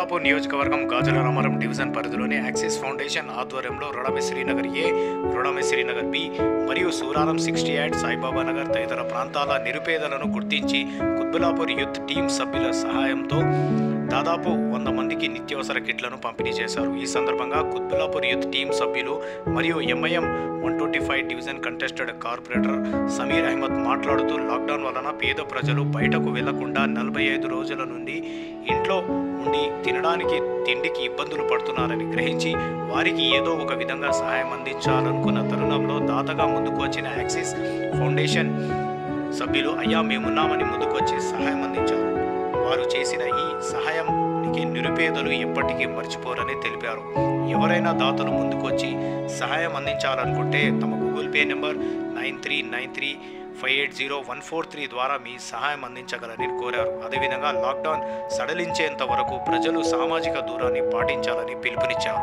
దుర్గాపూర్ నియోజకవర్గం గాజుల రామారం డివిజన్ పరిధిలోని Axis foundation ఆధ్వర్యంలో రుణమి శ్రీనగర్ ఏ రుణమి శ్రీనగర్ బి మరియు సూరారం సిక్స్టీ ఎయిట్ సాయిబాబా నగర్ తదితర ప్రాంతాల నిరుపేదలను గుర్తించి కుత్బులాపూర్ యూత్ టీం సభ్యుల సహాయంతో దాదాపు వంద మందికి నిత్యావసర కిట్లను పంపిణీ చేశారు. ఈ సందర్భంగా కుత్బులాపూర్ యూత్ టీం సభ్యులు మరియు MIM one twenty five division contested corporator Sameer Ahmed మాట్లాడుతూ లాక్డౌన్ వలన పేద ప్రజలు బయటకు వెళ్ళకుండా నలభై ఐదు రోజుల నుండి ఇంట్లో ఉండి తినడానికి తిండికి ఇబ్బందులు పడుతున్నారని గ్రహించి వారికి ఏదో ఒక విధంగా సహాయం అందించాలనుకున్న తరుణంలో దాతగా ముందుకు వచ్చిన యాక్సిస్ ఫౌండేషన్ సభ్యులు అయ్యా మేమున్నామని ముందుకు వచ్చి సహాయం అందించారు. వారు చేసిన ఈ సహాయంకి నిరుపేదలు ఎప్పటికీ మర్చిపోరని తెలిపారు. ఎవరైనా దాతలు ముందుకొచ్చి సహాయం అందించాలనుకుంటే తమ Google pay number nine three nine three five eight zero one four three ద్వారా మీ సహాయం అందించగలని కోరారు. అదేవిధంగా లాక్డౌన్ సడలించేంత వరకు ప్రజలు సామాజిక దూరాన్ని పాటించాలని పిలుపునిచ్చారు.